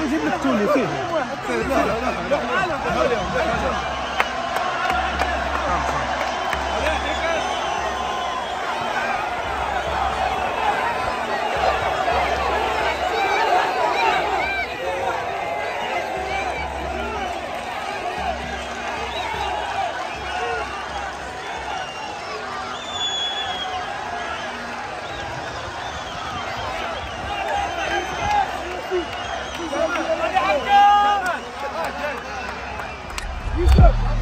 نجيب لك توني فيه